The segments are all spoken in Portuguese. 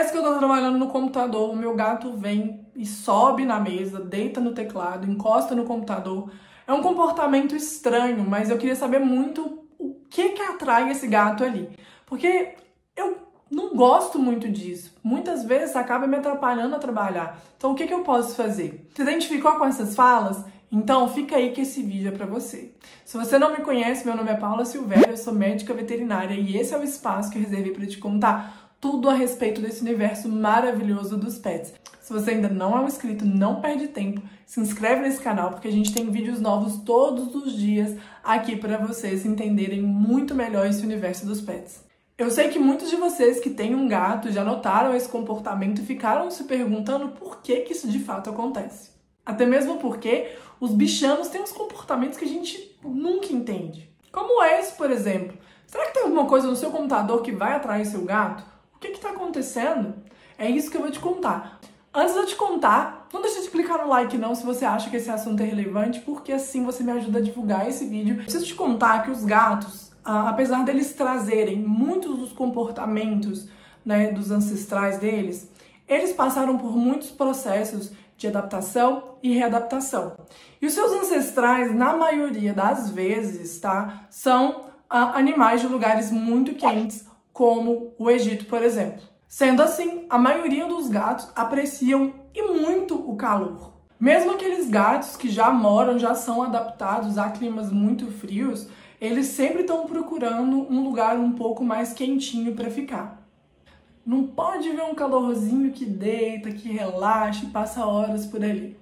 vez que eu tô trabalhando no computador, o meu gato vem e sobe na mesa, deita no teclado, encosta no computador. É um comportamento estranho, mas eu queria saber muito o que que atrai esse gato ali. Porque eu não gosto muito disso. Muitas vezes acaba me atrapalhando a trabalhar. Então o que que eu posso fazer? Se identificou com essas falas? Então, fica aí que esse vídeo é para você. Se você não me conhece, meu nome é Paula Silvério, eu sou médica veterinária e esse é o espaço que eu reservei para te contar tudo a respeito desse universo maravilhoso dos pets. Se você ainda não é um inscrito, não perde tempo, se inscreve nesse canal porque a gente tem vídeos novos todos os dias aqui para vocês entenderem muito melhor esse universo dos pets. Eu sei que muitos de vocês que têm um gato já notaram esse comportamento e ficaram se perguntando por que, que isso de fato acontece. Até mesmo porque os bichanos têm uns comportamentos que a gente nunca entende. Como esse, por exemplo. Será que tem alguma coisa no seu computador que vai atrair seu gato? O que está acontecendo? É isso que eu vou te contar. Antes de eu te contar, não deixe de clicar no like não se você acha que esse assunto é relevante, porque assim você me ajuda a divulgar esse vídeo. Preciso te contar que os gatos, apesar deles trazerem muitos dos comportamentos né, dos ancestrais deles, eles passaram por muitos processos de adaptação e readaptação. E os seus ancestrais, na maioria das vezes, tá, são animais de lugares muito quentes, como o Egito, por exemplo. Sendo assim, a maioria dos gatos apreciam e muito o calor. Mesmo aqueles gatos que já moram, já são adaptados a climas muito frios, eles sempre estão procurando um lugar um pouco mais quentinho para ficar. Não pode ver um calorzinho que deita, que relaxa e passa horas por ali.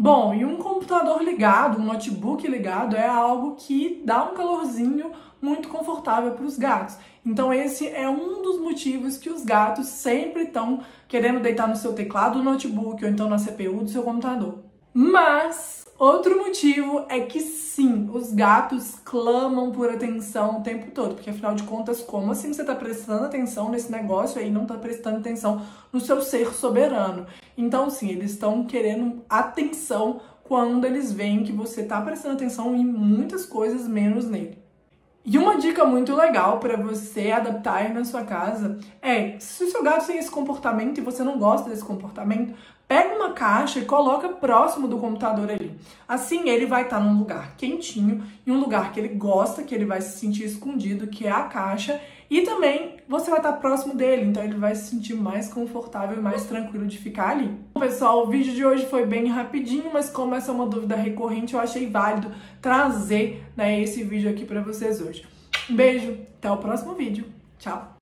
Bom, e um computador ligado, um notebook ligado é algo que dá um calorzinho muito confortável para os gatos. Então esse é um dos motivos que os gatos sempre estão querendo deitar no seu teclado do notebook ou então na CPU do seu computador. Mas outro motivo é que sim, os gatos clamam por atenção o tempo todo, porque afinal de contas, como assim você está prestando atenção nesse negócio aí não está prestando atenção no seu ser soberano? Então, sim, eles estão querendo atenção quando eles veem que você está prestando atenção em muitas coisas menos nele. E uma dica muito legal para você adaptar aí na sua casa é, se o seu gato tem esse comportamento e você não gosta desse comportamento, pega uma caixa e coloca próximo do computador ali. Assim ele vai estar num lugar quentinho, em um lugar que ele gosta, que ele vai se sentir escondido, que é a caixa, e também você vai estar próximo dele, então ele vai se sentir mais confortável e mais tranquilo de ficar ali. Bom, pessoal, o vídeo de hoje foi bem rapidinho, mas como essa é uma dúvida recorrente, eu achei válido trazer né, esse vídeo aqui para vocês hoje. Um beijo, até o próximo vídeo. Tchau!